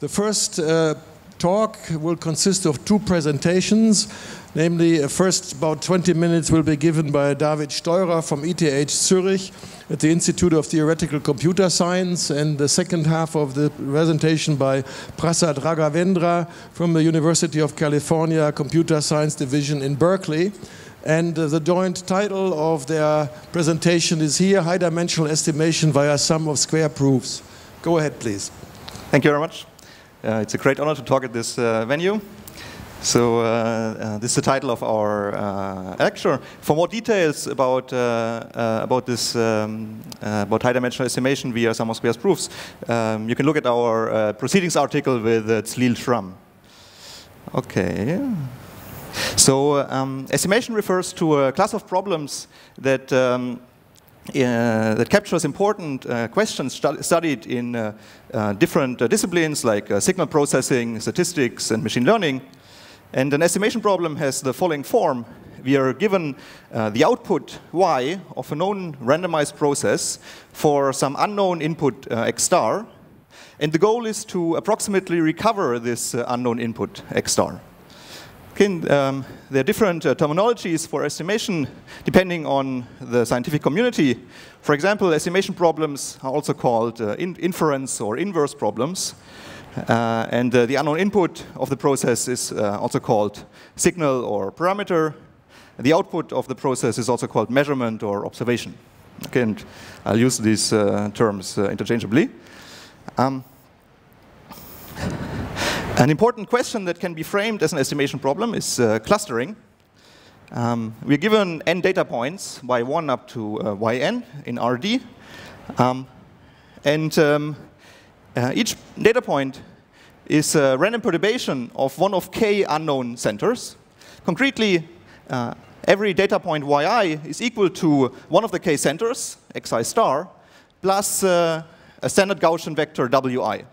The first uh, talk will consist of two presentations. Namely, uh, first about 20 minutes will be given by David Steurer from ETH Zurich at the Institute of Theoretical Computer Science, and the second half of the presentation by Prasad Raghavendra from the University of California Computer Science Division in Berkeley. And uh, the joint title of their presentation is here, High Dimensional Estimation via Sum of Square Proofs. Go ahead, please. Thank you very much. Uh, it's a great honor to talk at this uh, venue. So uh, this is the title of our lecture. For more details about about this um, about high-dimensional estimation via sum of squares proofs, um, you can look at our proceedings article with uh, Tselil Schramm. Okay. So um, estimation refers to a class of problems that um, uh, that captures important uh, questions stu studied in uh, uh different uh, disciplines like signal processing, statistics, and machine learning. And an estimation problem has the following form. We are given the output y of a known randomized process for some unknown input x star. And the goal is to approximately recover this unknown input x star. Okay, um, there are different uh, terminologies for estimation depending on the scientific community. For example, estimation problems are also called uh, in inference or inverse problems. Uh, and uh, the unknown input of the process is uh, also called signal or parameter. The output of the process is also called measurement or observation. Okay, and I'll use these uh, terms interchangeably. Um, an important question that can be framed as an estimation problem is uh, clustering. Um, we're given n data points, y1 up to uh, yn in RD. Um, and um, uh, each data point is a random perturbation of one of k unknown centers. Concretely, uh, every data point yi is equal to one of the k centers, xi star, plus uh, a standard Gaussian vector wi.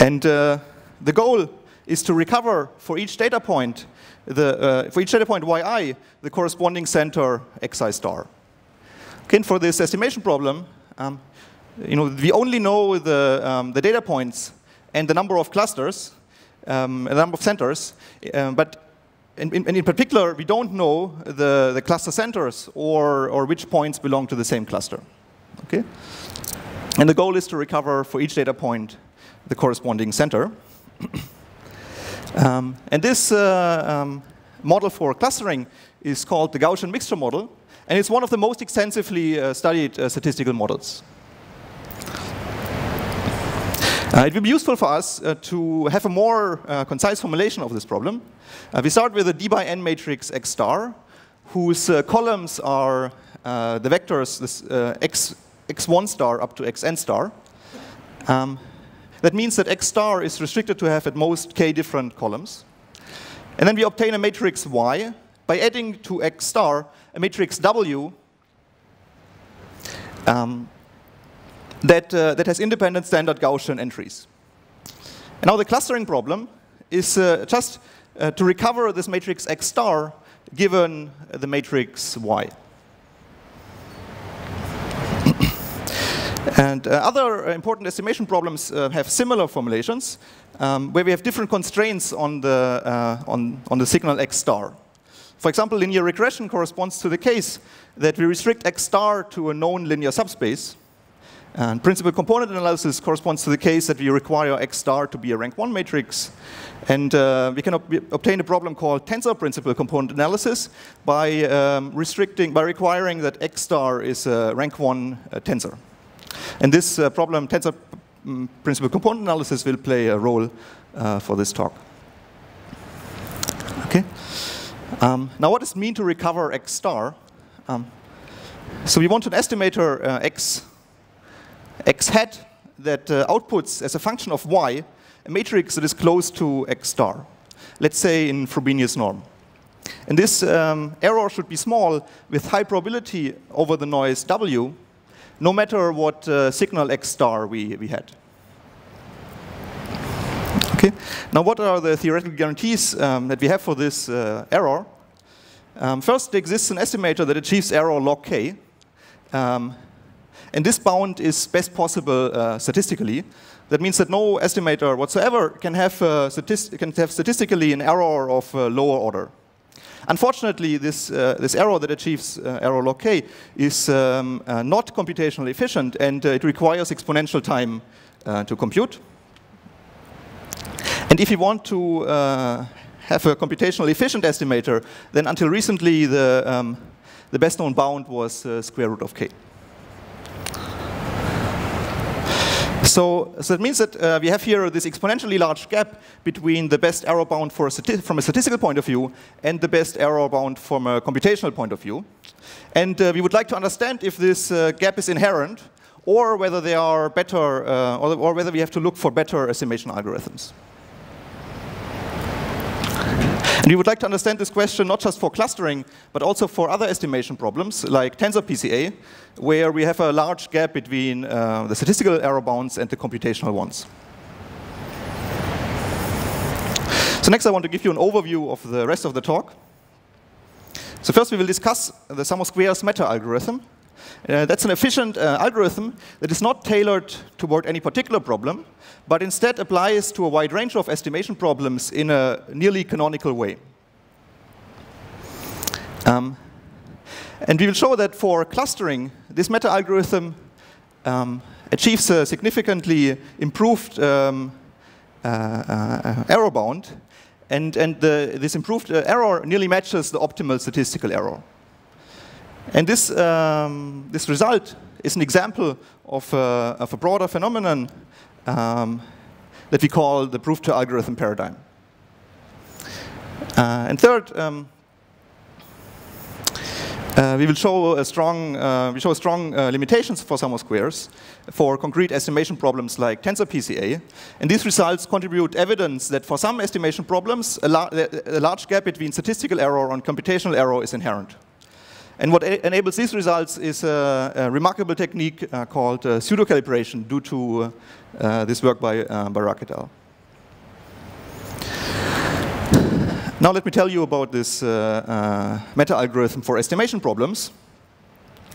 And uh, the goal is to recover for each data point, the, uh, for each data point yi, the corresponding center xi star. Okay, for this estimation problem, um, you know, we only know the, um, the data points and the number of clusters, um, the number of centers, um, but in, in, in, particular, we don't know the, the cluster centers or, or which points belong to the same cluster. Okay? And the goal is to recover for each data point the corresponding center. um, and this uh, um, model for clustering is called the Gaussian mixture model, and it's one of the most extensively uh, studied uh, statistical models. Uh, it will be useful for us uh, to have a more uh, concise formulation of this problem. we start with a d by n matrix x star, whose columns are the vectors this, x, x1 star up to xn star. Um, that means that X star is restricted to have at most k different columns. And then we obtain a matrix Y by adding to X star a matrix W um, that, uh, that has independent standard Gaussian entries. And now the clustering problem is uh, just uh, to recover this matrix X star given the matrix Y. And uh, other important estimation problems uh, have similar formulations, um, where we have different constraints on the, uh, on, on the signal x star. For example, linear regression corresponds to the case that we restrict x star to a known linear subspace. And principal component analysis corresponds to the case that we require x star to be a rank 1 matrix. And uh, we can ob obtain a problem called tensor principal component analysis by um, restricting, by requiring that x star is a rank 1 uh, tensor. And this uh, problem, tensor um, principal component analysis, will play a role uh, for this talk. Okay. Um, now, what does it mean to recover x star? Um, so we want an estimator uh, x, x hat that uh, outputs as a function of y a matrix that is close to x star. Let's say in Frobenius norm. And this um, error should be small with high probability over the noise w no matter what uh, signal x star we, we had. Okay. Now, what are the theoretical guarantees um, that we have for this uh, error? Um, first, there exists an estimator that achieves error log k. Um, and this bound is best possible uh, statistically. That means that no estimator whatsoever can have, uh, can have statistically an error of uh, lower order. Unfortunately, this, uh, this error that achieves uh, log k is um, uh, not computationally efficient, and uh, it requires exponential time uh, to compute. And if you want to uh, have a computationally efficient estimator, then until recently, the, um, the best known bound was square root of k. So, so that means that uh, we have here this exponentially large gap between the best error bound a from a statistical point of view and the best error bound from a computational point of view. And uh, we would like to understand if this uh, gap is inherent or whether they are better, uh, or, or whether we have to look for better estimation algorithms. And we would like to understand this question not just for clustering, but also for other estimation problems, like tensor PCA, where we have a large gap between uh, the statistical error bounds and the computational ones. So next I want to give you an overview of the rest of the talk. So first we will discuss the sum of squares meta algorithm. Uh, that's an efficient uh, algorithm that is not tailored toward any particular problem, but instead applies to a wide range of estimation problems in a nearly canonical way. Um, and we will show that for clustering, this meta algorithm um, achieves a significantly improved um, uh, uh, error bound, and, and the, this improved uh, error nearly matches the optimal statistical error. And this, um, this result is an example of of a broader phenomenon um, that we call the proof to algorithm paradigm. Uh, and third, um, uh, we will show a strong, uh, we show strong uh, limitations for sum of squares for concrete estimation problems like tensor PCA. And these results contribute evidence that for some estimation problems, a, a large gap between statistical error and computational error is inherent. And what enables these results is a, a remarkable technique uh, called uh, pseudo-calibration due to uh, this work by, uh, by et al. Now let me tell you about this uh, uh, meta-algorithm for estimation problems.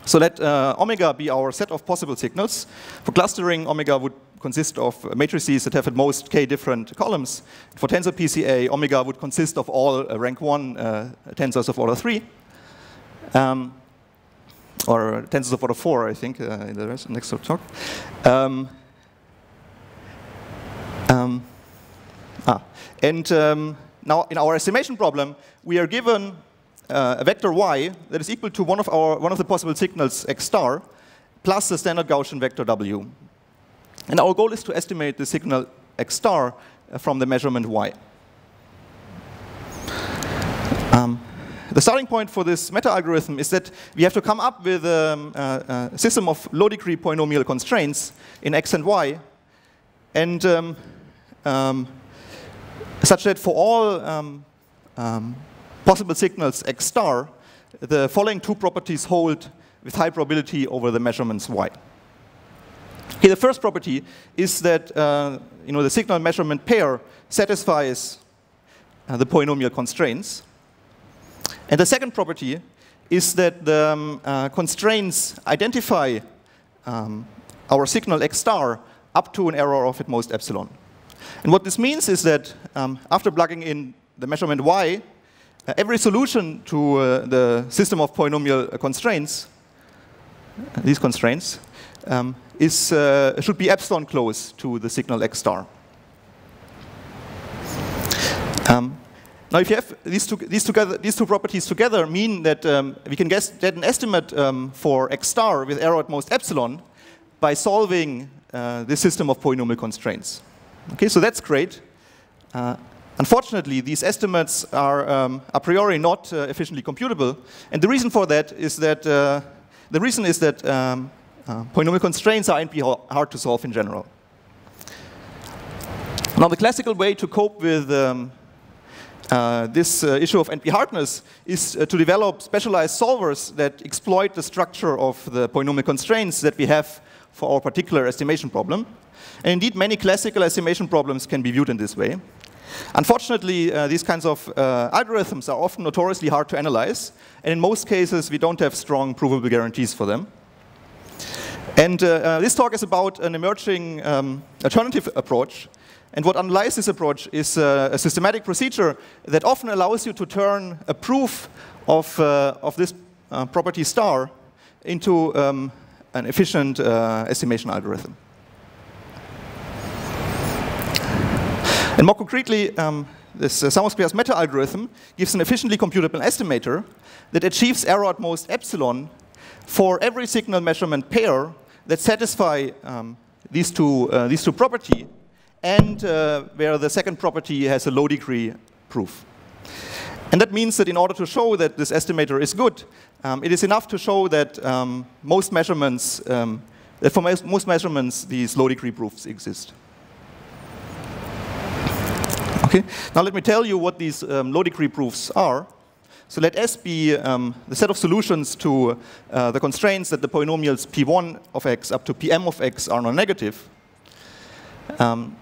So let omega be our set of possible signals. For clustering, omega would consist of matrices that have at most k different columns. For tensor PCA, omega would consist of all rank 1 tensors of order 3 um, or tensors of order 4, I think, uh, in the rest, next talk. Um, um, ah, and um, now in our estimation problem, we are given uh, a vector y that is equal to one of our one of the possible signals x star plus the standard Gaussian vector w. And our goal is to estimate the signal x star uh, from the measurement y. the starting point for this meta-algorithm is that we have to come up with um, a, a, system of low-degree polynomial constraints in x and y, and um, um, such that for all um, um, possible signals x star, the following two properties hold with high probability over the measurements y. Okay, the first property is that uh, you know, the signal measurement pair satisfies uh, the polynomial constraints. And the second property is that the um, uh, constraints identify um, our signal x star up to an error of at most epsilon. And what this means is that um, after plugging in the measurement y, uh, every solution to uh, the system of polynomial constraints, uh, these constraints, um, is, uh, should be epsilon close to the signal x star. Um, now, if you have these two, these, together, these two properties together mean that um, we can guess, get an estimate um, for x star with error at most epsilon by solving uh, this system of polynomial constraints. Okay, so that's great. Uh, unfortunately, these estimates are um, a priori not uh, efficiently computable, and the reason for that is that uh, the reason is that um, uh, polynomial constraints are NP hard to solve in general. Now, the classical way to cope with um, uh, this uh, issue of NP hardness is uh, to develop specialized solvers that exploit the structure of the polynomial constraints that we have for our particular estimation problem. And indeed, many classical estimation problems can be viewed in this way. Unfortunately, uh, these kinds of uh, algorithms are often notoriously hard to analyze, and in most cases, we don't have strong provable guarantees for them. And this talk is about an emerging um, alternative approach. And what underlies this approach is uh, a systematic procedure that often allows you to turn a proof of, uh, of this uh, property star into um, an efficient uh, estimation algorithm. And more concretely, um, this uh, sum of squares meta algorithm gives an efficiently computable estimator that achieves error at most epsilon for every signal measurement pair that satisfy um, these two uh, these two property, and uh, where the second property has a low degree proof. And that means that in order to show that this estimator is good, um, it is enough to show that um, most measurements, um, that for most, measurements, these low degree proofs exist. Okay, now let me tell you what these um, low degree proofs are. So let S be um, the set of solutions to uh, the constraints that the polynomials P1 of x up to Pm of x are non-negative. Um,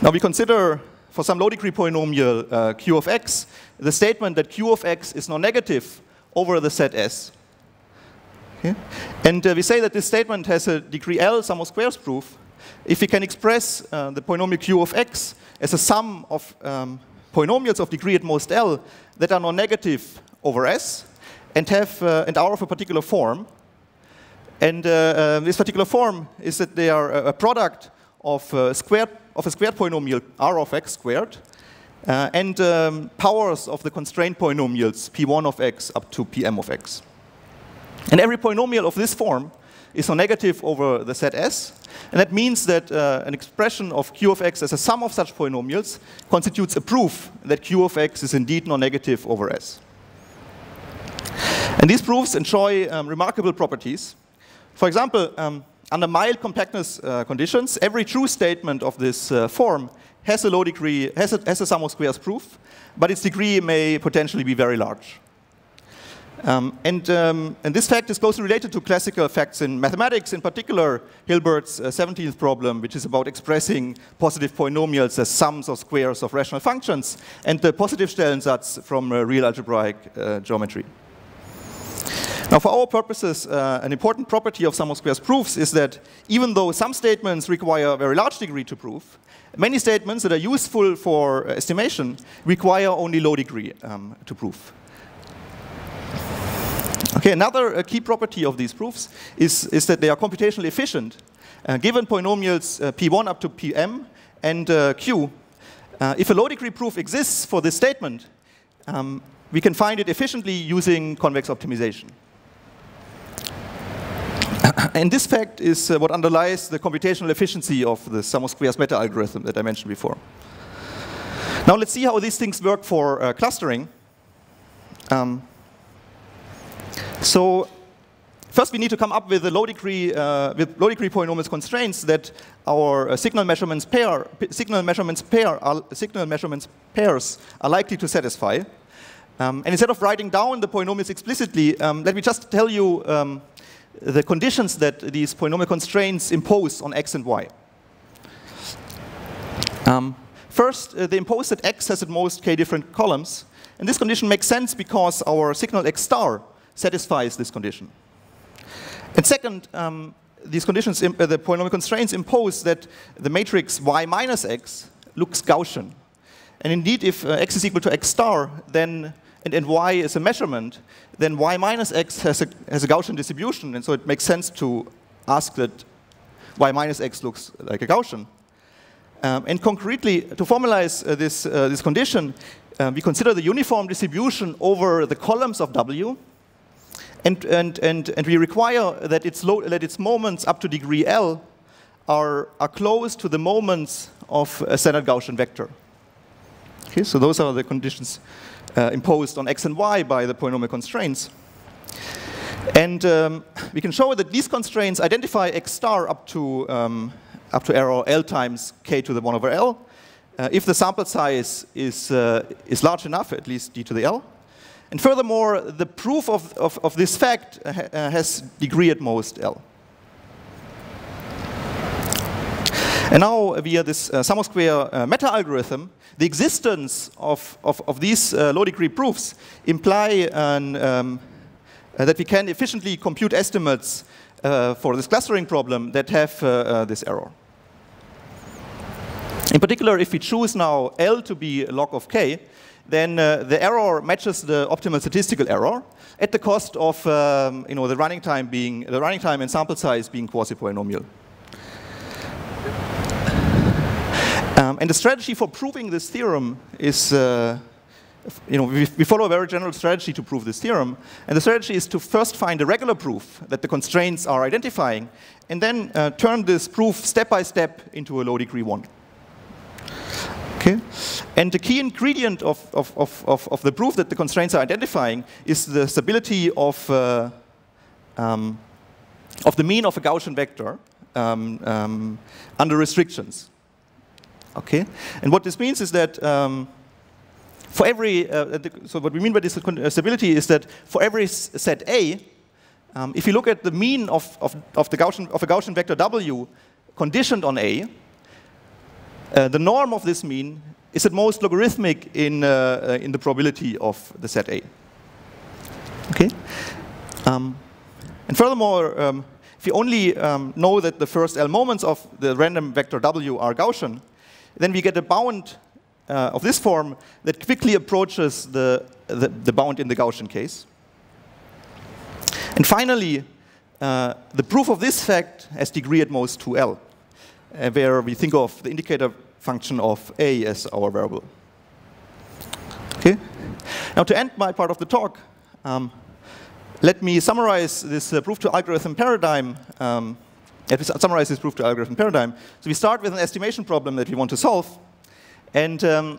now we consider for some low degree polynomial uh, q of x the statement that q of x is non-negative over the set S. Okay? And uh, we say that this statement has a degree L sum of squares proof if we can express uh, the polynomial q of x as a sum of um, polynomials of degree at most L that are non-negative over S and have uh, and are of a particular form. And uh, uh, this particular form is that they are a, product of a squared of a squared polynomial r of x squared uh, and um, powers of the constrained polynomials p1 of x up to pm of x. And every polynomial of this form is non-negative over the set S, and that means that uh, an expression of q of x as a sum of such polynomials constitutes a proof that q of x is indeed non-negative over S. And these proofs enjoy um, remarkable properties. For example, um, under mild compactness uh, conditions, every true statement of this uh, form has a low degree, has a, has a sum of squares proof, but its degree may potentially be very large. Um, and, um, and, this fact is closely related to classical facts in mathematics, in particular Hilbert's uh, 17th problem, which is about expressing positive polynomials as sums of squares of rational functions, and the positive Stellensatz from uh, real algebraic uh, geometry. Now, for our purposes, uh, an important property of sum of squares proofs is that even though some statements require a very large degree to prove, many statements that are useful for estimation require only low degree um, to prove. Okay, another uh, key property of these proofs is, is that they are computationally efficient. Uh, given polynomials uh, P1 up to Pm and uh, Q, uh, if a low degree proof exists for this statement, um, we can find it efficiently using convex optimization. and this fact is uh, what underlies the computational efficiency of the sum of squares meta algorithm that I mentioned before. Now let's see how these things work for clustering. Um, so first we need to come up with low degree, uh, with low degree polynomials constraints that our uh, signal measurements pair, signal measurements pair, signal measurements pairs are likely to satisfy. Um, and instead of writing down the polynomials explicitly, um, let me just tell you um, the conditions that these polynomial constraints impose on x and y. Um, first, uh, they impose that x has at most k different columns. And this condition makes sense because our signal x star satisfies this condition. And second, um, these conditions, uh, the polynomial constraints impose that the matrix y minus x looks Gaussian. And indeed, if uh, x is equal to x star, then and, and, y is a measurement, then y minus x has a, has a Gaussian distribution, and so it makes sense to ask that y minus x looks like a Gaussian. Um, and concretely, to formalize uh, this, uh, this condition, uh, we consider the uniform distribution over the columns of W, and, and, and, and we require that its, that its moments up to degree L are, are close to the moments of a standard Gaussian vector. Okay, so those are the conditions uh, imposed on x and y by the polynomial constraints. And um, we can show that these constraints identify x star up to, um, up to error L times k to the 1 over L, uh, if the sample size is, uh, is large enough, at least d to the L. And furthermore, the proof of, of, of this fact uh, has degree at most L. And now, via this uh, sum of square uh, meta algorithm, the existence of, of, of these uh, low degree proofs imply an, um, uh, that we can efficiently compute estimates uh, for this clustering problem that have uh, this error. In particular, if we choose now L to be log of k, then uh, the error matches the optimal statistical error at the cost of um, you know, the running time being the running time and sample size being quasi-polynomial. Um, and the strategy for proving this theorem is, uh, you know, we, we, follow a very general strategy to prove this theorem. And the strategy is to first find a regular proof that the constraints are identifying, and then uh, turn this proof step by step into a low degree one. Okay? And the key ingredient of, of, of, of, the proof that the constraints are identifying is the stability of, uh, um, of the mean of a Gaussian vector um, um, under restrictions. Okay? And what this means is that um, for every, uh, so what we mean by this stability is that for every set A, um, if you look at the mean of, of, of, the Gaussian, of a Gaussian vector W conditioned on A, uh, the norm of this mean is at most logarithmic in, uh, uh, in the probability of the set A. Okay? Um, and furthermore, um, if you only um, know that the first L moments of the random vector W are Gaussian, then we get a bound uh, of this form that quickly approaches the, the, the, bound in the Gaussian case. And finally, uh, the proof of this fact has degree at most 2L uh, where we think of the indicator function of a as our variable. Okay. Now to end my part of the talk, um, let me summarize this uh, proof to algorithm paradigm. Um, let me summarize this proof to algorithm paradigm. So we start with an estimation problem that we want to solve, and um,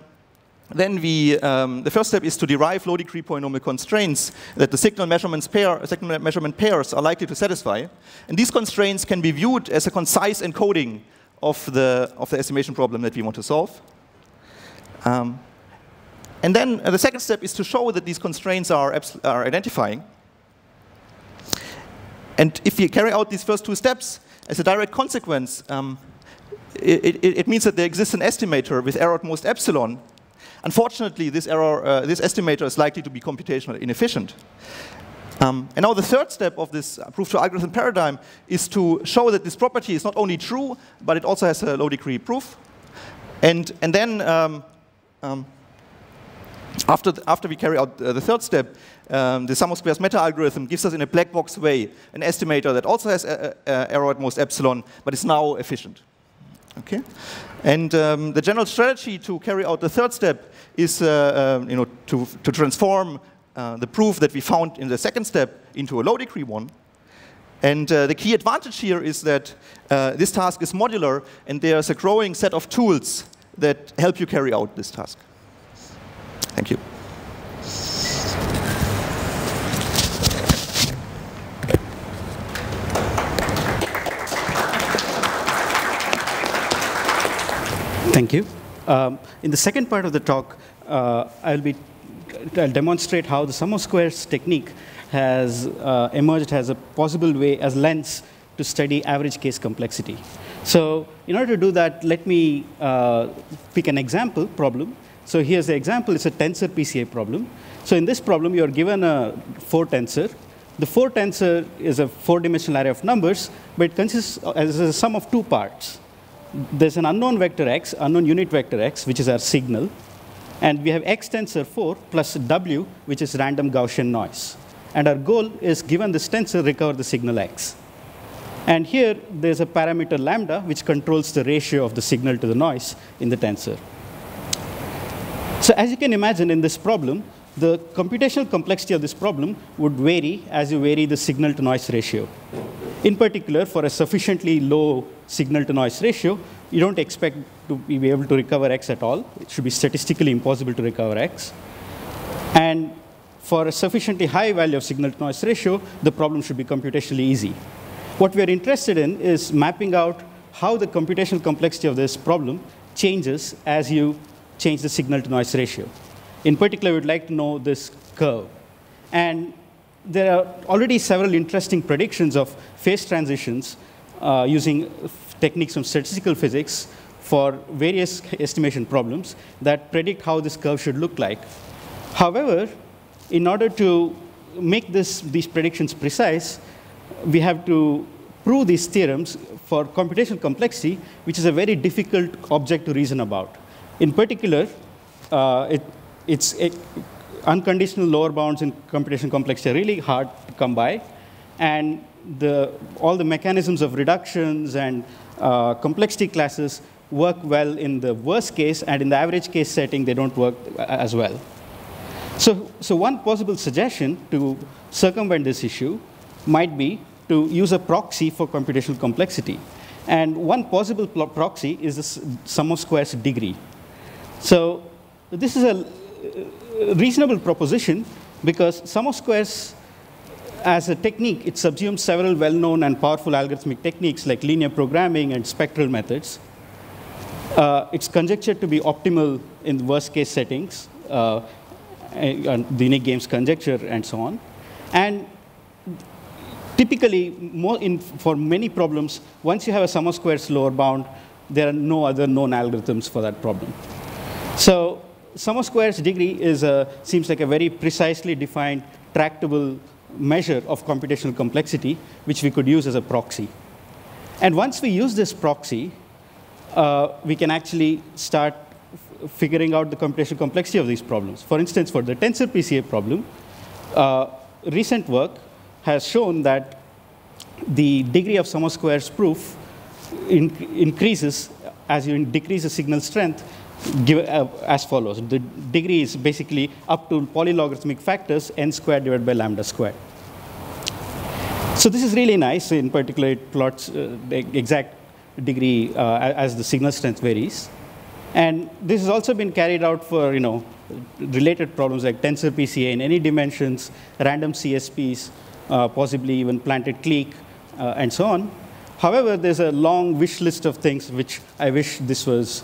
then we, um, the first step is to derive low degree polynomial constraints that the signal, measurements pair, signal measurement pairs are likely to satisfy. And these constraints can be viewed as a concise encoding of the, of the estimation problem that we want to solve. Um, and then uh, the second step is to show that these constraints are, are identifying. And if we carry out these first two steps, as a direct consequence, um, it, it, it, means that there exists an estimator with error at most epsilon. Unfortunately, this, error, uh, this estimator is likely to be computationally inefficient. Um, and now the third step of this proof to algorithm paradigm is to show that this property is not only true, but it also has a low degree proof. And, and then um, um, after, the, after we carry out uh, the third step, um, the sum of squares meta algorithm gives us in a black box way an estimator that also has a, a, a error at most epsilon, but is now efficient. Okay? And um, the general strategy to carry out the third step is uh, uh, you know, to, to transform uh, the proof that we found in the second step into a low degree one. And uh, the key advantage here is that uh, this task is modular, and there's a growing set of tools that help you carry out this task. Thank you. Thank you. Um, in the second part of the talk, uh, I'll be I'll demonstrate how the sum of squares technique has uh, emerged as a possible way, as lens to study average case complexity. So in order to do that, let me uh, pick an example problem. So here's the example. It's a tensor PCA problem. So in this problem, you're given a four tensor. The four tensor is a four-dimensional array of numbers, but it consists as a sum of two parts. There's an unknown vector x, unknown unit vector x, which is our signal. And we have x tensor 4 plus w, which is random Gaussian noise. And our goal is, given this tensor, recover the signal x. And here, there's a parameter lambda, which controls the ratio of the signal to the noise in the tensor. So as you can imagine in this problem, the computational complexity of this problem would vary as you vary the signal to noise ratio. In particular, for a sufficiently low signal to noise ratio, you don't expect to be able to recover x at all. It should be statistically impossible to recover x. And for a sufficiently high value of signal to noise ratio, the problem should be computationally easy. What we are interested in is mapping out how the computational complexity of this problem changes as you change the signal to noise ratio. In particular, we'd like to know this curve. And there are already several interesting predictions of phase transitions uh, using techniques from statistical physics for various estimation problems that predict how this curve should look like. However, in order to make this, these predictions precise, we have to prove these theorems for computational complexity, which is a very difficult object to reason about. In particular, uh, it, it's it, unconditional lower bounds in computational complexity are really hard to come by, and the, all the mechanisms of reductions and uh, complexity classes work well in the worst case, and in the average case setting, they don't work as well. So, so one possible suggestion to circumvent this issue might be to use a proxy for computational complexity. And one possible proxy is the sum of squares degree. So this is a reasonable proposition because sum of squares as a technique, it subsumes several well-known and powerful algorithmic techniques like linear programming and spectral methods. Uh, it's conjectured to be optimal in worst-case settings, uh, the unique games conjecture and so on. And typically, in, for many problems, once you have a sum of squares lower bound, there are no other known algorithms for that problem. So sum of squares degree is a, seems like a very precisely defined tractable measure of computational complexity, which we could use as a proxy. And once we use this proxy, uh, we can actually start figuring out the computational complexity of these problems. For instance, for the tensor PCA problem, uh, recent work has shown that the degree of sum of squares proof in, increases as you decrease the signal strength give, uh, as follows. The degree is basically up to polylogarithmic factors n squared divided by lambda squared. So this is really nice. In particular, it plots uh, the exact degree uh, as the signal strength varies. And this has also been carried out for you know, related problems like tensor PCA in any dimensions, random CSPs, uh, possibly even planted clique, uh, and so on. However, there's a long wish list of things which I wish this was,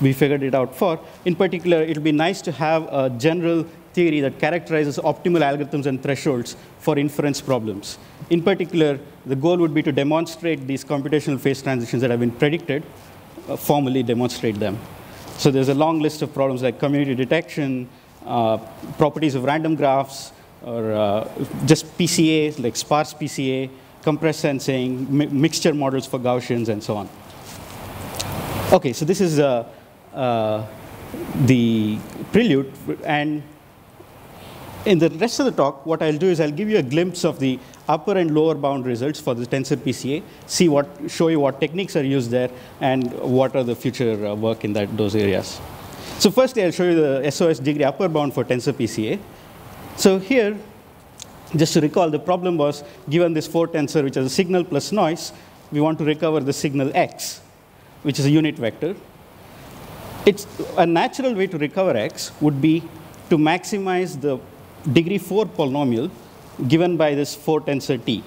we figured it out for. In particular, it would be nice to have a general theory that characterizes optimal algorithms and thresholds for inference problems. In particular, the goal would be to demonstrate these computational phase transitions that have been predicted, uh, formally demonstrate them. So there's a long list of problems like community detection, uh, properties of random graphs, or uh, just PCA, like sparse PCA, compressed sensing, mi mixture models for Gaussians, and so on. Okay, so this is uh, uh, the prelude. And in the rest of the talk, what I'll do is I'll give you a glimpse of the upper and lower bound results for the tensor PCA, see what, show you what techniques are used there, and what are the future uh, work in that, those areas. So firstly, I'll show you the SOS degree upper bound for tensor PCA. So here, just to recall, the problem was given this 4 tensor, which is a signal plus noise, we want to recover the signal x, which is a unit vector. It's a natural way to recover x would be to maximize the degree 4 polynomial given by this 4 tensor t.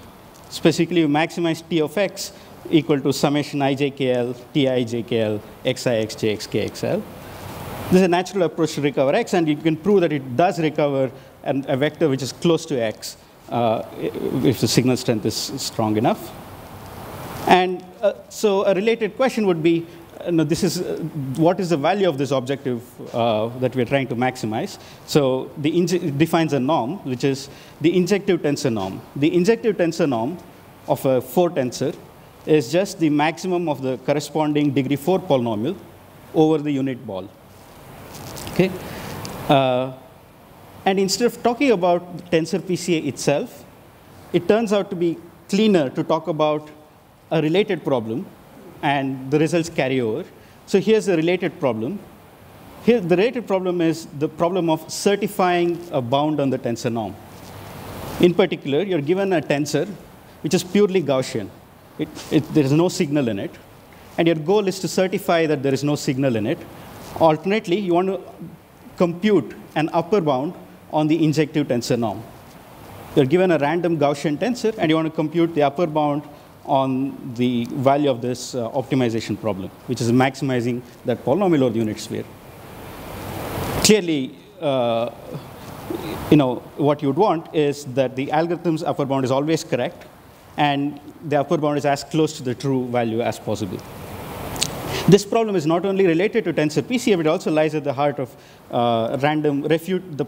Specifically, you maximize t of x equal to summation ijkl, tijkl, xixjxkxl. This is a natural approach to recover x, and you can prove that it does recover and a vector which is close to x uh, if the signal strength is strong enough. And uh, so a related question would be, uh, this is, uh, what is the value of this objective uh, that we're trying to maximize? So the it defines a norm, which is the injective tensor norm. The injective tensor norm of a 4 tensor is just the maximum of the corresponding degree 4 polynomial over the unit ball. Okay? Uh, and instead of talking about tensor PCA itself, it turns out to be cleaner to talk about a related problem, and the results carry over. So here's a related problem. Here, the related problem is the problem of certifying a bound on the tensor norm. In particular, you're given a tensor which is purely Gaussian. It, it, there is no signal in it. And your goal is to certify that there is no signal in it. Alternately, you want to compute an upper bound on the injective tensor norm. You're given a random Gaussian tensor, and you want to compute the upper bound on the value of this uh, optimization problem, which is maximizing that polynomial or the unit sphere. Clearly, uh, you know, what you'd want is that the algorithm's upper bound is always correct, and the upper bound is as close to the true value as possible. This problem is not only related to tensor PCA, but also lies at the heart of uh, random refute the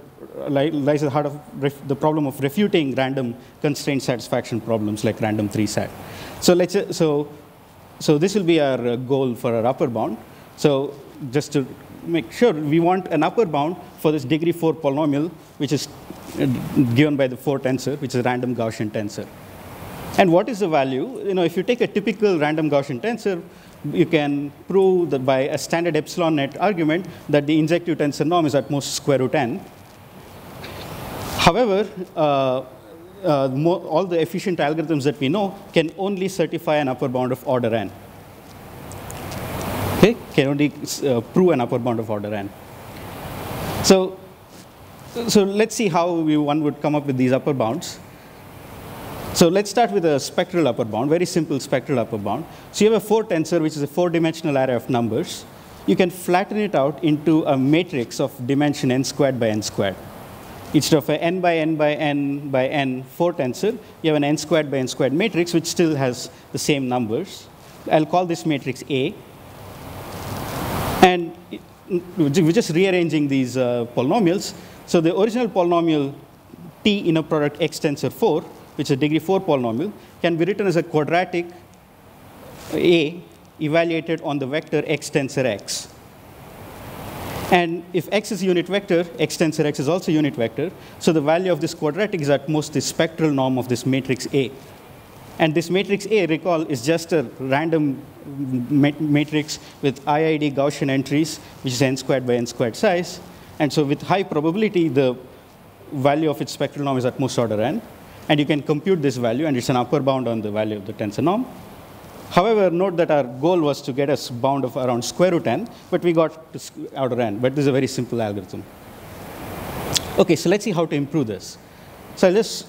lies at the heart of the problem of refuting random constraint satisfaction problems like random three sat. So let's uh, so so this will be our uh, goal for our upper bound. So just to make sure, we want an upper bound for this degree four polynomial, which is uh, given by the four tensor, which is a random Gaussian tensor. And what is the value? You know, if you take a typical random Gaussian tensor, you can prove that by a standard epsilon net argument that the injective tensor norm is at most square root n. However, uh, uh, all the efficient algorithms that we know can only certify an upper bound of order n. Okay, can only uh, prove an upper bound of order n. So, so let's see how we, one would come up with these upper bounds. So let's start with a spectral upper bound, very simple spectral upper bound. So you have a four tensor, which is a four-dimensional array of numbers. You can flatten it out into a matrix of dimension n squared by n squared. Instead of a n by n by n by n four tensor, you have an n squared by n squared matrix, which still has the same numbers. I'll call this matrix A. And we're just rearranging these uh, polynomials. So the original polynomial T inner product x tensor 4 which is a degree 4 polynomial, can be written as a quadratic A evaluated on the vector x tensor x. And if x is a unit vector, x tensor x is also a unit vector. So the value of this quadratic is at most the spectral norm of this matrix A. And this matrix A, recall, is just a random matrix with IID Gaussian entries, which is n squared by n squared size. And so with high probability, the value of its spectral norm is at most order n. And you can compute this value, and it's an upper bound on the value of the tensor norm. However, note that our goal was to get a bound of around square root n, but we got to outer n. But this is a very simple algorithm. Okay, so let's see how to improve this. So this,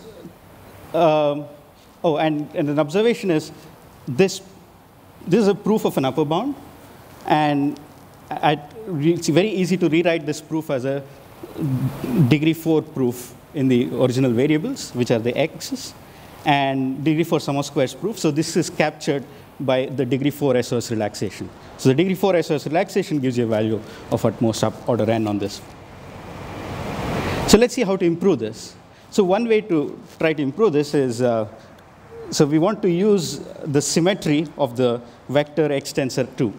um, oh, and, and an observation is this, this is a proof of an upper bound, and I, it's very easy to rewrite this proof as a degree 4 proof in the original variables, which are the x's, and degree 4 sum of squares proof. So this is captured by the degree 4 SOS relaxation. So the degree 4 SOS relaxation gives you a value of at most up order n on this. So let's see how to improve this. So one way to try to improve this is, uh, so we want to use the symmetry of the vector x tensor 2.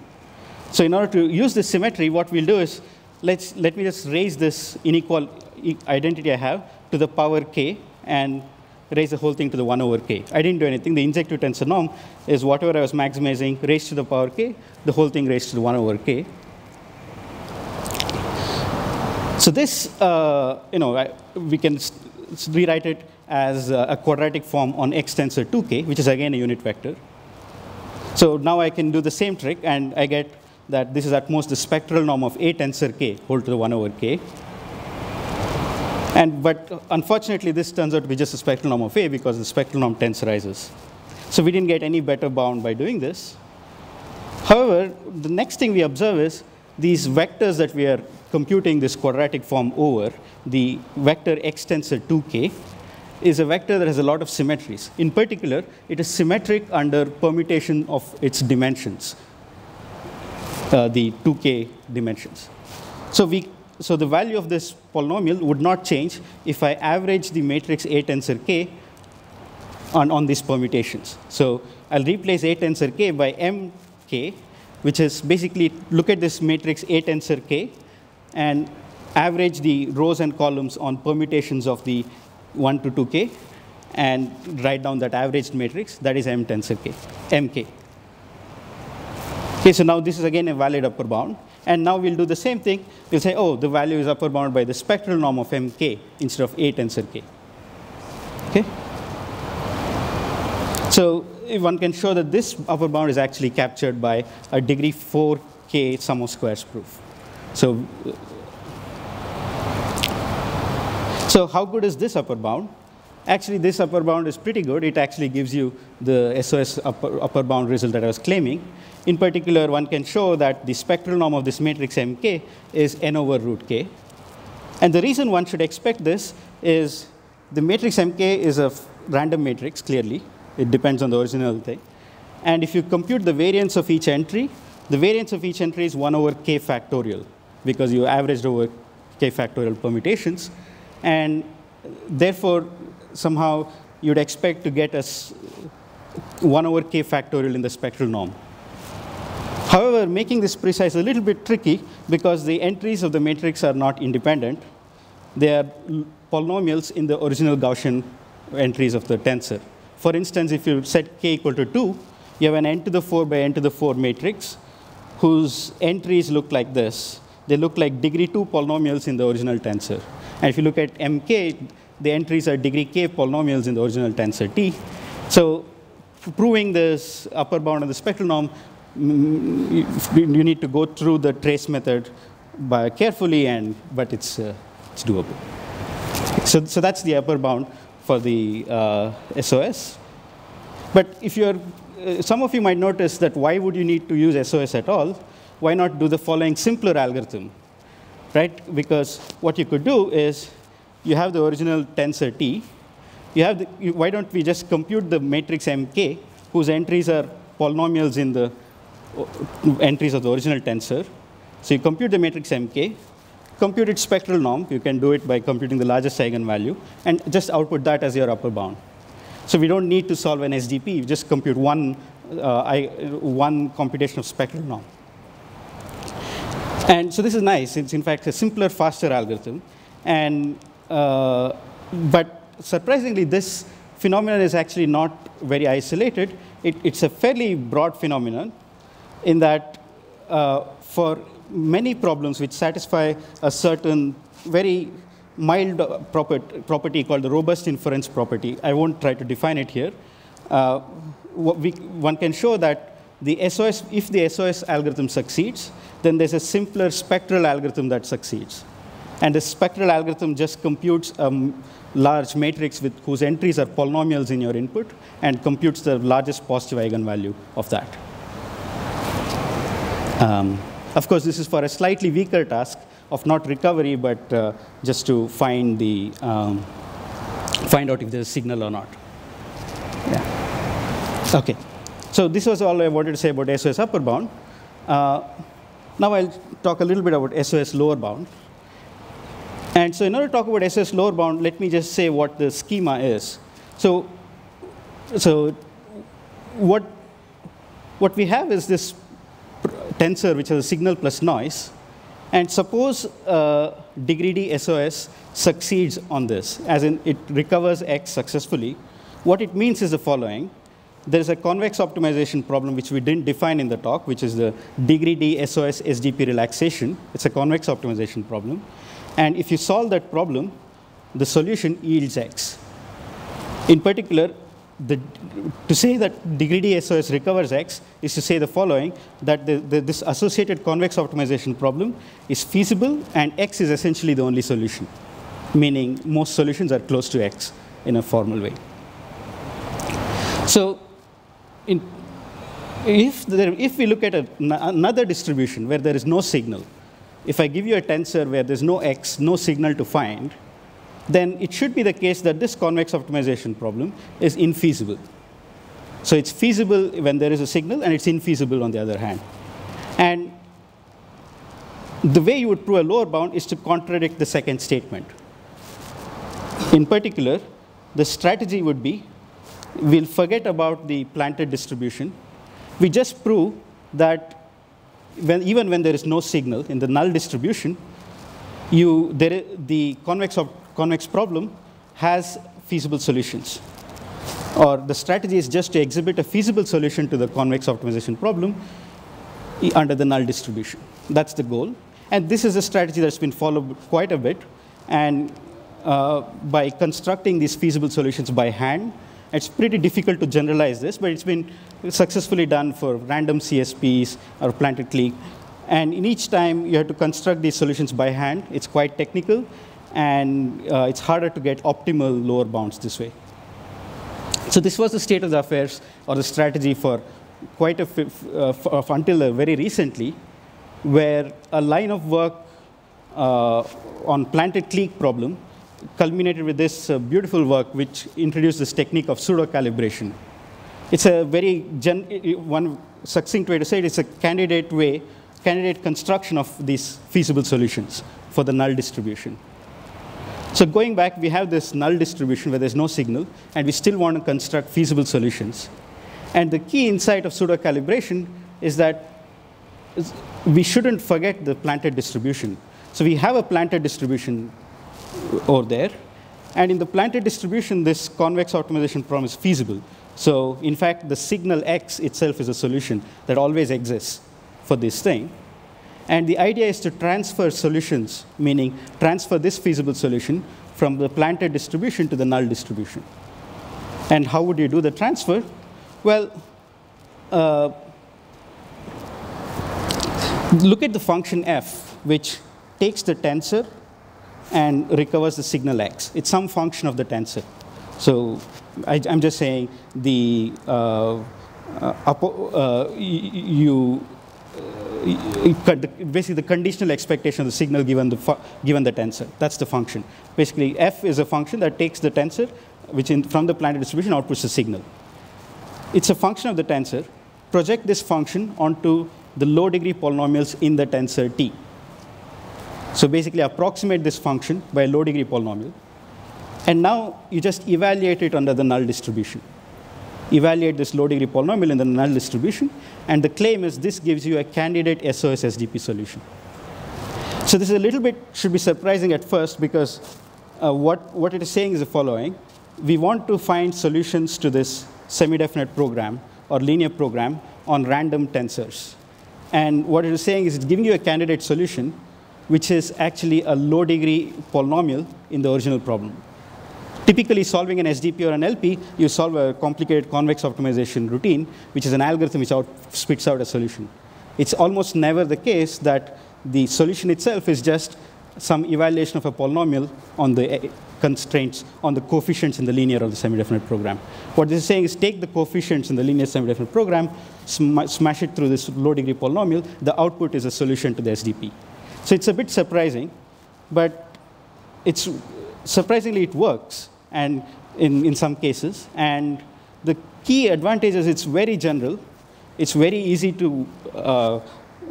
So in order to use this symmetry, what we'll do is, let's, let me just raise this inequality identity I have to the power k and raise the whole thing to the 1 over k. I didn't do anything. The injective tensor norm is whatever I was maximizing raised to the power k, the whole thing raised to the 1 over k. So this, uh, you know, I, we can rewrite it as a quadratic form on x tensor 2k, which is again a unit vector. So now I can do the same trick, and I get that this is at most the spectral norm of a tensor k whole to the 1 over k. And, but unfortunately, this turns out to be just a spectral norm of A because the spectral norm tensorizes. So we didn't get any better bound by doing this. However, the next thing we observe is these vectors that we are computing this quadratic form over, the vector x tensor 2k, is a vector that has a lot of symmetries. In particular, it is symmetric under permutation of its dimensions, uh, the 2k dimensions. So we so the value of this polynomial would not change if I average the matrix A tensor K on, on these permutations. So I'll replace A tensor K by MK, which is basically look at this matrix A tensor K and average the rows and columns on permutations of the 1 to 2K and write down that averaged matrix, that is M tensor K, MK. Okay, so now this is again a valid upper bound. And now we'll do the same thing. We'll say, oh, the value is upper bound by the spectral norm of mk instead of A tensor k. Okay? So one can show that this upper bound is actually captured by a degree 4k sum of squares proof. So, so how good is this upper bound? Actually, this upper bound is pretty good. It actually gives you the SOS upper, upper bound result that I was claiming. In particular, one can show that the spectral norm of this matrix Mk is n over root k. And the reason one should expect this is the matrix Mk is a random matrix, clearly. It depends on the original thing. And if you compute the variance of each entry, The variance of each entry is 1 over k factorial because you averaged over k factorial permutations. And therefore, somehow you'd expect to get a 1 over k factorial in the spectral norm. However, making this precise is a little bit tricky because the entries of the matrix are not independent. They are polynomials in the original Gaussian entries of the tensor. For instance, if you set k equal to 2, you have an n to the 4 by n to the 4 matrix whose entries look like this. They look like degree 2 polynomials in the original tensor. And if you look at mk, the entries are degree k polynomials in the original tensor t. So proving this upper bound of the spectral norm, you need to go through the trace method by carefully, and but it's, uh, it's doable. So, so that's the upper bound for the uh, SOS. But if you're uh, some of you might notice that why would you need to use SOS at all? Why not do the following simpler algorithm, right? Because what you could do is you have the original tensor T. You have the, you, why don't we just compute the matrix MK, whose entries are polynomials in the entries of the original tensor. So you compute the matrix MK, compute its spectral norm. You can do it by computing the largest eigenvalue, and just output that as your upper bound. So we don't need to solve an SDP. We just compute one, uh, I, one computation of spectral norm. And so this is nice. It's in fact a simpler, faster algorithm. And, uh, but surprisingly, this phenomenon is actually not very isolated. It, it's a fairly broad phenomenon in that uh, for many problems which satisfy a certain very mild property called the robust inference property. I won't try to define it here. Uh, we, one can show that the SOS, if the SOS algorithm succeeds, then there's a simpler spectral algorithm that succeeds. And the spectral algorithm just computes a large matrix with whose entries are polynomials in your input and computes the largest positive eigenvalue of that. Um, of course, this is for a slightly weaker task, of not recovery, but uh, just to find the um, find out if there's a signal or not. Yeah. Okay. So this was all I wanted to say about SOS upper bound. Uh, now I'll talk a little bit about SOS lower bound. And so in order to talk about SOS lower bound, let me just say what the schema is. So, so what, what we have is this tensor, which has a signal plus noise. And suppose uh, degree D SOS succeeds on this, as in it recovers X successfully. What it means is the following. There is a convex optimization problem which we didn't define in the talk, which is the degree D SOS SDP relaxation. It's a convex optimization problem. And if you solve that problem, the solution yields X. In particular, the, to say that degree D SOS recovers X is to say the following, that the, the, this associated convex optimization problem is feasible and X is essentially the only solution, meaning most solutions are close to X in a formal way. So in, if, there, if we look at a, another distribution where there is no signal, if I give you a tensor where there's no X, no signal to find, then it should be the case that this convex optimization problem is infeasible. So it's feasible when there is a signal, and it's infeasible on the other hand. And the way you would prove a lower bound is to contradict the second statement. In particular, the strategy would be we'll forget about the planted distribution. We just prove that when, even when there is no signal in the null distribution, you, there, the convex of convex problem has feasible solutions. Or the strategy is just to exhibit a feasible solution to the convex optimization problem under the null distribution. That's the goal. And this is a strategy that's been followed quite a bit. And uh, by constructing these feasible solutions by hand, it's pretty difficult to generalize this, but it's been successfully done for random CSPs or planted clique. And in each time, you have to construct these solutions by hand. It's quite technical, and uh, it's harder to get optimal lower bounds this way. So this was the state of the affairs or the strategy for quite a uh, until uh, very recently, where a line of work uh, on planted clique problem culminated with this uh, beautiful work which introduced this technique of pseudo calibration. It's a very one succinct way to say it is a candidate way, candidate construction of these feasible solutions for the null distribution. So going back, we have this null distribution where there's no signal, and we still want to construct feasible solutions. And the key insight of pseudo calibration is that we shouldn't forget the planted distribution. So we have a planted distribution over there. And in the planted distribution, this convex optimization problem is feasible. So in fact, the signal x itself is a solution that always exists for this thing. And the idea is to transfer solutions, meaning transfer this feasible solution from the planted distribution to the null distribution. And how would you do the transfer? Well, uh, look at the function f, which takes the tensor and recovers the signal x. It's some function of the tensor. So I, am just saying the uh, uh, uh you, Uh, basically the conditional expectation of the signal given the given the tensor. That's the function. Basically, f is a function that takes the tensor, which in, from the planted distribution outputs the signal. It's a function of the tensor. Project this function onto the low degree polynomials in the tensor T. So basically approximate this function by a low degree polynomial. And now you just evaluate it under the null distribution. Evaluate this low degree polynomial in the null distribution. And the claim is this gives you a candidate SOS SDP solution. So this is a little bit, should be surprising at first because uh, what, what it is saying is the following. We want to find solutions to this semi-definite program or linear program on random tensors. And what it is saying is it's giving you a candidate solution, which is actually a low degree polynomial in the original problem. Typically, solving an SDP or an LP, you solve a complicated convex optimization routine, which is an algorithm which out, spits out a solution. It's almost never the case that the solution itself is just some evaluation of a polynomial on the eh, constraints on the coefficients in the linear or the semi-definite program. What this is saying is take the coefficients in the linear semi-definite program, sm smash it through this low-degree polynomial, the output is a solution to the SDP. So it's a bit surprising, but it's surprisingly it works and in, in some cases. And the key advantage is it's very general. It's very easy to uh,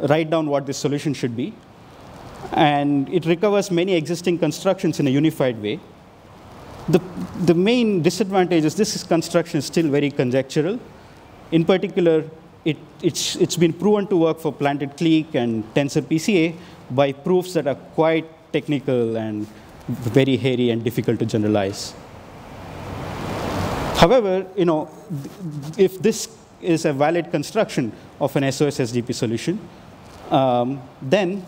write down what this solution should be. And it recovers many existing constructions in a unified way. The, the main disadvantage is this construction is still very conjectural. In particular, it, it's, it's been proven to work for planted clique and tensor PCA by proofs that are quite technical and very hairy and difficult to generalize. However, you know, if this is a valid construction of an SOS SDP solution, um, then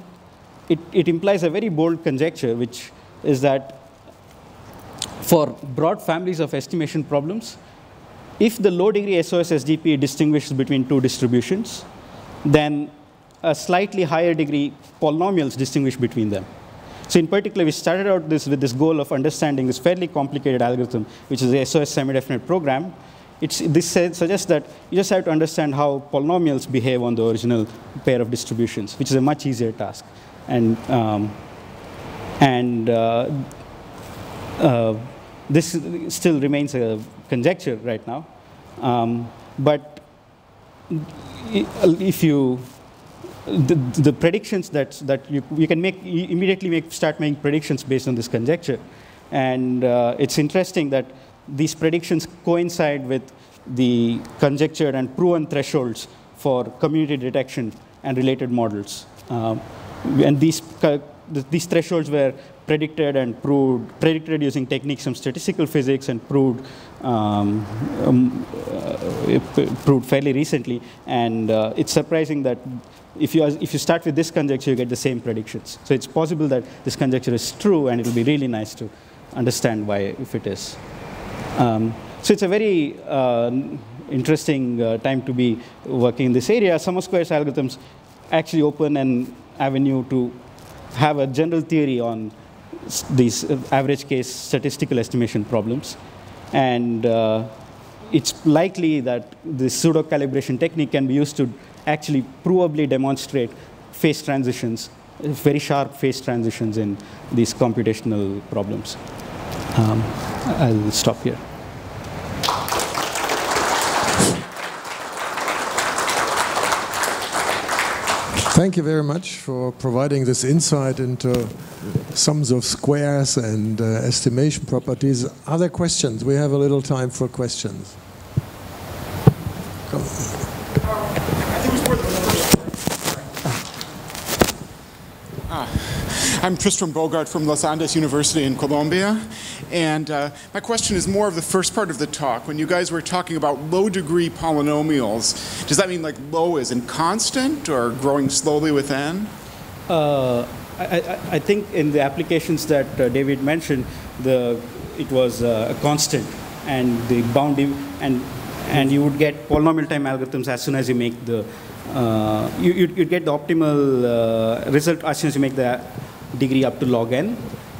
it, it implies a very bold conjecture, which is that for broad families of estimation problems, if the low degree SOS SDP distinguishes between two distributions, then a slightly higher degree polynomials distinguish between them. So in particular, we started out this with this goal of understanding this fairly complicated algorithm, which is the SOS semi-definite program. It's, this suggests that you just have to understand how polynomials behave on the original pair of distributions, which is a much easier task. And, um, and uh, uh, this still remains a conjecture right now. Um, but if you, the, the predictions that, that you, you can make, you immediately make, start making predictions based on this conjecture. And uh, it's interesting that these predictions coincide with the conjectured and proven thresholds for community detection and related models. Um, and these, these thresholds were predicted and proved, predicted using techniques from statistical physics and proved, um, um, uh, proved fairly recently. And uh, it's surprising that if you, if you start with this conjecture, you get the same predictions. So it's possible that this conjecture is true, and it'll be really nice to understand why, if it is. Um, so it's a very uh, interesting uh, time to be working in this area. Sum of squares algorithms actually open an avenue to have a general theory on these uh, average case statistical estimation problems. And uh, it's likely that the pseudo calibration technique can be used to actually provably demonstrate phase transitions, very sharp phase transitions in these computational problems. Um, I'll stop here. Thank you very much for providing this insight into sums of squares and uh, estimation properties. Other questions? We have a little time for questions. Come. I'm Tristram Bogart from Los Andes University in Colombia. And uh, my question is more of the first part of the talk. When you guys were talking about low degree polynomials, does that mean like low is in constant or growing slowly with n? Uh, I, I, I, think in the applications that uh, David mentioned, the, it was uh, a constant and the bound and and you would get polynomial time algorithms as soon as you make the uh, you, you'd, you'd, get the optimal uh, result as soon as you make the degree up to log n.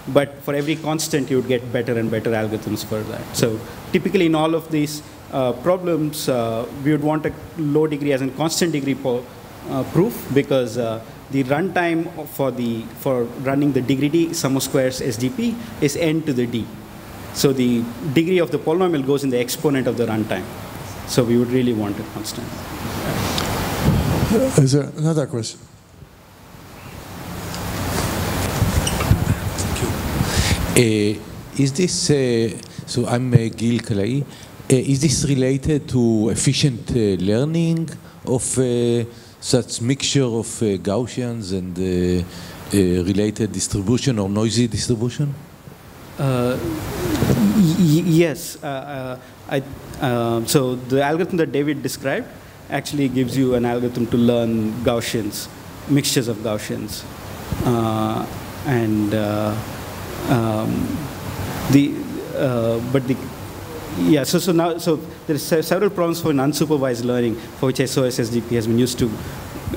But for every constant, you would get better and better algorithms for that. So typically in all of these uh, problems, uh, we would want a low degree as in constant degree uh, proof because uh, the runtime for the for running the degree d sum of squares SDP is n to the d. So the degree of the polynomial goes in the exponent of the runtime. So we would really want a constant. Is there another question? Eh, is this, uh, so I'm uh, Gil Kalai, is this related to efficient learning of such mixture of Gaussians and related distribution or noisy distribution? Uh, yes. Uh, uh, I, um, so the algorithm that David described actually gives you an algorithm to learn Gaussians, mixtures of Gaussians. Uh, and uh, um, the, uh, but the, yeah, so, so now, so there are several problems for unsupervised learning for which SOSSDP has been used to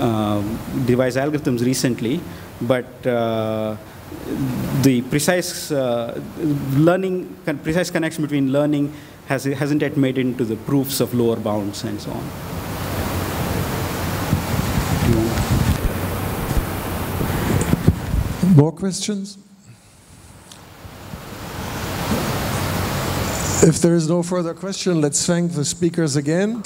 um, devise algorithms recently, but uh, the precise uh, learning, precise connection between learning has, hasn't yet made into the proofs of lower bounds and so on. More questions? If there is no further question, let's thank the speakers again.